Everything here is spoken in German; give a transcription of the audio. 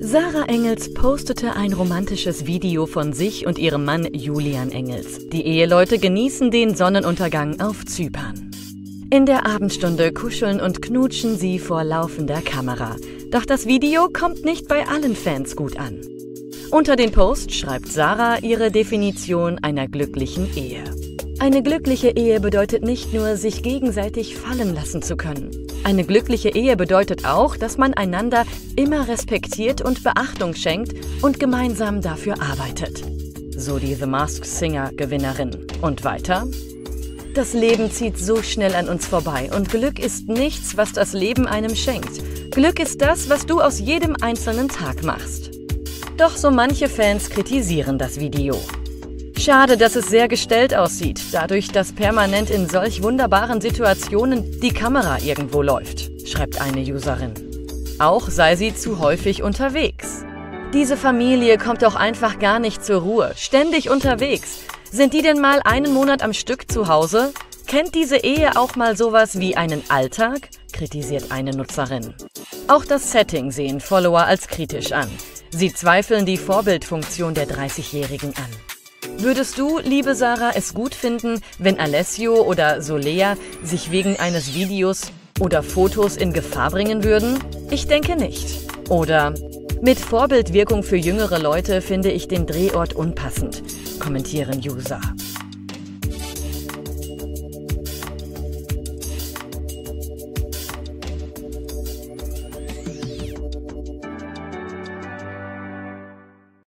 Sarah Engels postete ein romantisches Video von sich und ihrem Mann Julian Engels. Die Eheleute genießen den Sonnenuntergang auf Zypern. In der Abendstunde kuscheln und knutschen sie vor laufender Kamera. Doch das Video kommt nicht bei allen Fans gut an. Unter den Post schreibt Sarah ihre Definition einer glücklichen Ehe. Eine glückliche Ehe bedeutet nicht nur, sich gegenseitig fallen lassen zu können. Eine glückliche Ehe bedeutet auch, dass man einander immer respektiert und Beachtung schenkt und gemeinsam dafür arbeitet. So die The Masked Singer Gewinnerin. Und weiter? Das Leben zieht so schnell an uns vorbei und Glück ist nichts, was das Leben einem schenkt. Glück ist das, was du aus jedem einzelnen Tag machst. Doch so manche Fans kritisieren das Video. Schade, dass es sehr gestellt aussieht, dadurch, dass permanent in solch wunderbaren Situationen die Kamera irgendwo läuft, schreibt eine Userin. Auch sei sie zu häufig unterwegs. Diese Familie kommt auch einfach gar nicht zur Ruhe, ständig unterwegs. Sind die denn mal einen Monat am Stück zu Hause? Kennt diese Ehe auch mal sowas wie einen Alltag? kritisiert eine Nutzerin. Auch das Setting sehen Follower als kritisch an. Sie zweifeln die Vorbildfunktion der 30-Jährigen an. Würdest du, liebe Sarah, es gut finden, wenn Alessio oder Solea sich wegen eines Videos oder Fotos in Gefahr bringen würden? Ich denke nicht. Oder mit Vorbildwirkung für jüngere Leute finde ich den Drehort unpassend, kommentieren User.